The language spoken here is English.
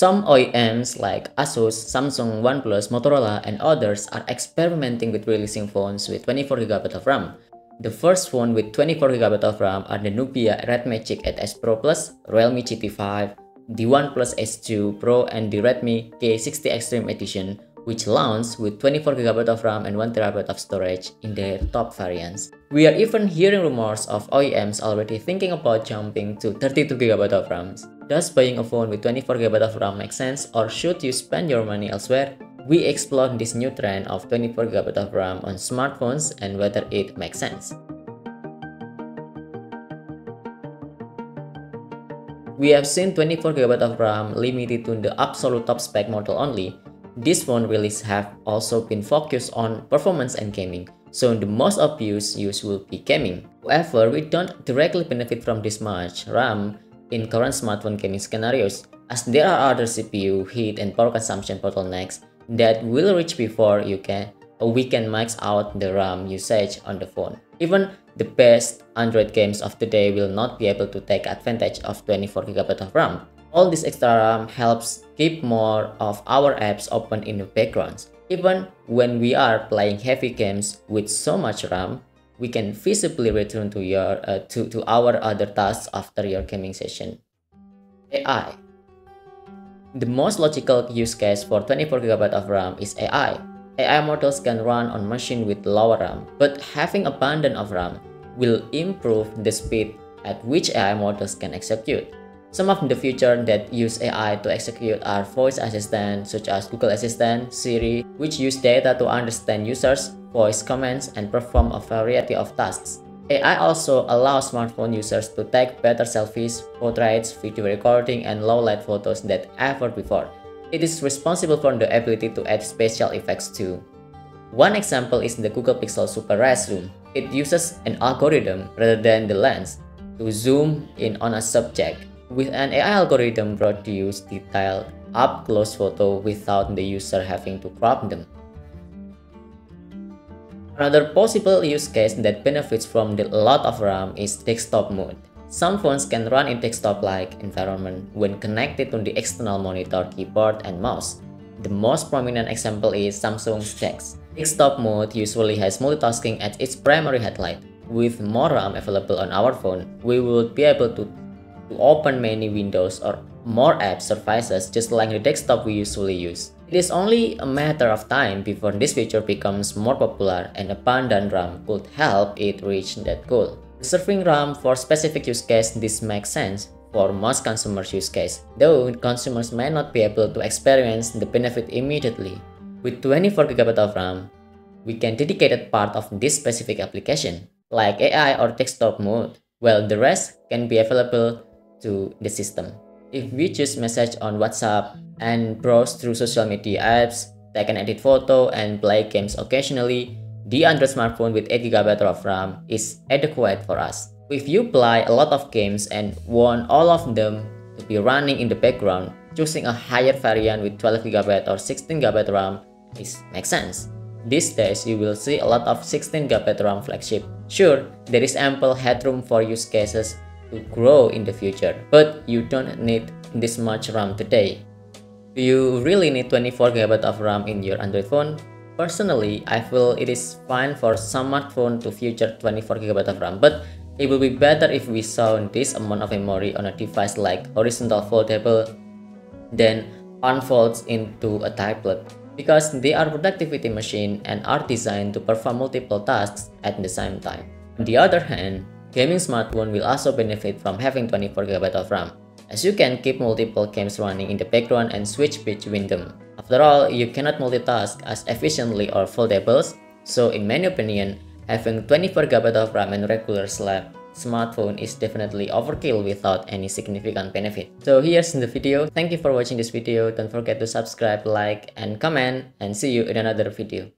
Some OEMs like Asus, Samsung, OnePlus, Motorola, and others are experimenting with releasing phones with 24GB of RAM. The first phone with 24GB of RAM are the Nubia Red Magic 8S Pro Plus, Realme GT5, the OnePlus Ace 2 Pro, and the Redmi K60 Extreme Edition, which launched with 24GB of RAM and 1TB of storage in their top variants. We are even hearing rumors of OEMs already thinking about jumping to 32GB of RAM. Does buying a phone with 24GB of RAM make sense or should you spend your money elsewhere? We explore this new trend of 24GB of RAM on smartphones and whether it makes sense. We have seen 24GB of RAM limited to the absolute top spec model only. This phone release have also been focused on performance and gaming, so the most obvious use will be gaming. However, we don't directly benefit from this much RAM in current smartphone gaming scenarios, as there are other CPU, heat, and power consumption bottlenecks that will reach before you can we can max out the RAM usage on the phone. Even the best Android games of today will not be able to take advantage of 24GB of RAM. All this extra RAM helps keep more of our apps open in the background. Even when we are playing heavy games with so much RAM, we can visibly return to your uh, to, to our other tasks after your gaming session. AI The most logical use case for 24GB of RAM is AI. AI models can run on machine with lower RAM, but having abundant of RAM will improve the speed at which AI models can execute. Some of the features that use AI to execute are voice assistants such as Google Assistant, Siri, which use data to understand users, voice commands, and perform a variety of tasks. AI also allows smartphone users to take better selfies, portraits, video recording, and low-light photos than ever before. It is responsible for the ability to add special effects too. One example is the Google Pixel Super Res Zoom. It uses an algorithm rather than the lens to zoom in on a subject. With an AI algorithm produce detailed up-close photo without the user having to crop them. Another possible use case that benefits from the lot of RAM is desktop mode. Some phones can run in desktop-like environment when connected to the external monitor, keyboard, and mouse. The most prominent example is Samsung's DeX. Desktop mode usually has multitasking as its primary headlight. With more RAM available on our phone, we would be able to, to open many windows or more app surfaces just like the desktop we usually use. It is only a matter of time before this feature becomes more popular and abundant RAM could help it reach that goal. Reserving RAM for specific use case this makes sense for most consumers use case, though consumers may not be able to experience the benefit immediately. With 24GB of RAM, we can dedicate a part of this specific application, like AI or desktop mode, while the rest can be available to the system. If we choose message on WhatsApp and browse through social media apps, take an edit photo, and play games occasionally, the Android smartphone with 8GB of RAM is adequate for us. If you play a lot of games and want all of them to be running in the background, choosing a higher variant with 12GB or 16GB RAM is makes sense. These days, you will see a lot of 16GB RAM flagship. Sure, there is ample headroom for use cases to grow in the future, but you don't need this much RAM today. Do you really need 24GB of RAM in your Android phone? Personally, I feel it is fine for some smartphone to feature 24GB of RAM, but it will be better if we saw this amount of memory on a device like horizontal foldable then unfolds into a tablet because they are productivity machine and are designed to perform multiple tasks at the same time. On the other hand, Gaming smartphone will also benefit from having 24GB of RAM, as you can keep multiple games running in the background and switch between them. After all, you cannot multitask as efficiently or foldables, so in my opinion, having 24GB of RAM and regular slab smartphone is definitely overkill without any significant benefit. So here's in the video. Thank you for watching this video. Don't forget to subscribe, like, and comment, and see you in another video.